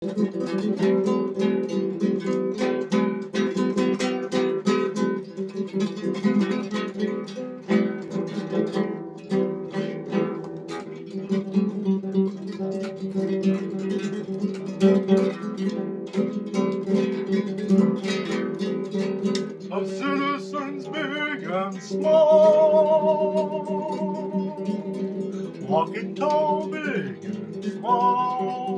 of citizens big and small, walking tall, big and small.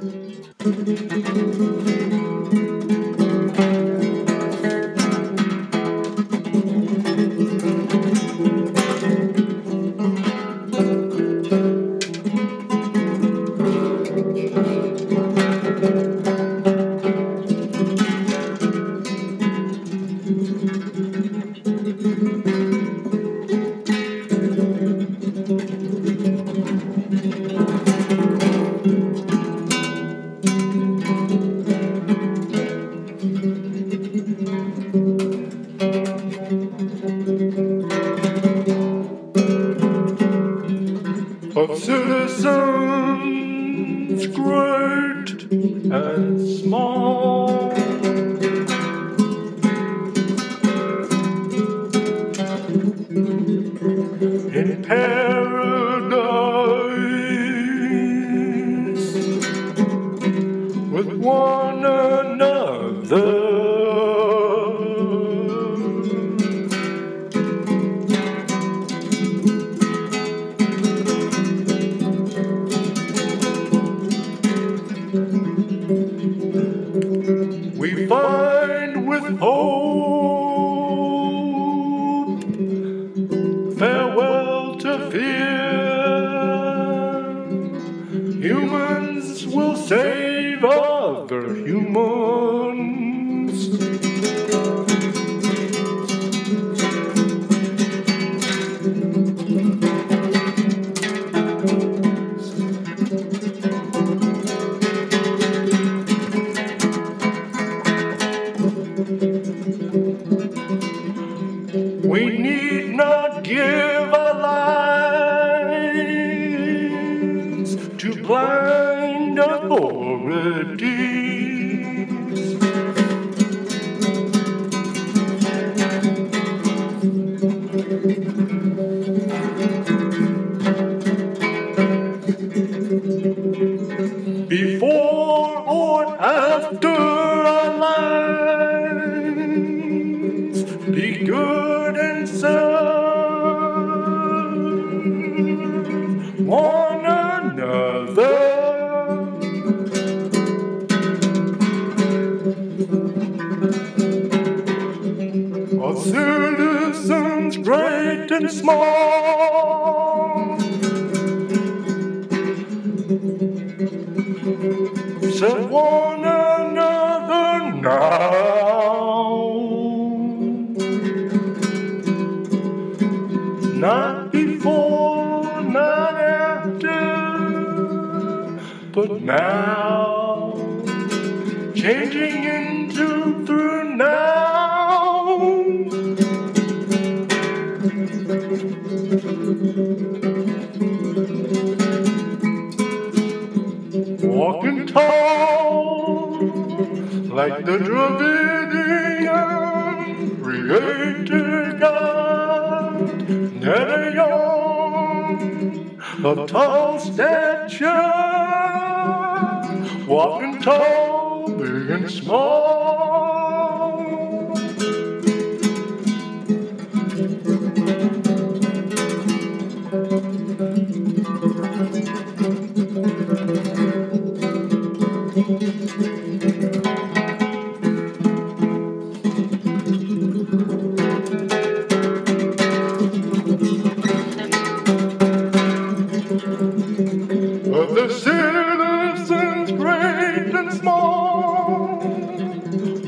of citizens great and small. With hope. Farewell to fear. Humans will save other humans. Blind authorities. Before or after our lives, be good and serve and small. Serve one another now. Not before, not after, but now. Changing into like the Dravidian creator God, never young, of tall stature, walking tall, big and small.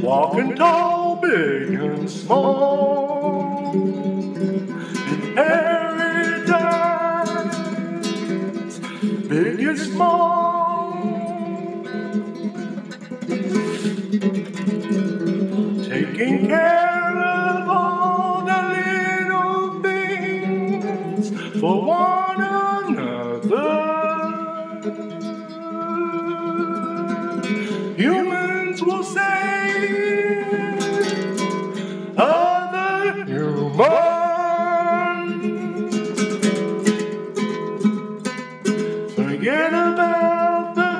Walking tall, big and small, in paradise, big and small. Taking care of all the little things for one another. Humans will save other humans. Forget about the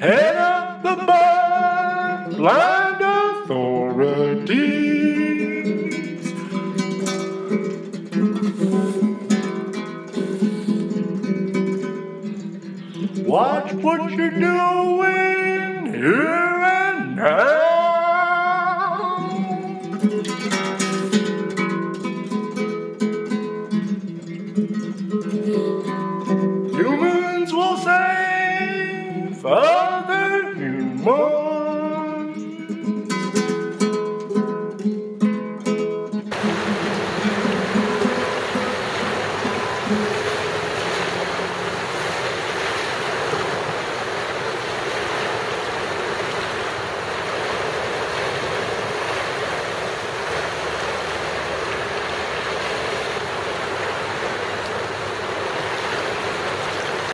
head up the bar, blind. Watch what you're doing.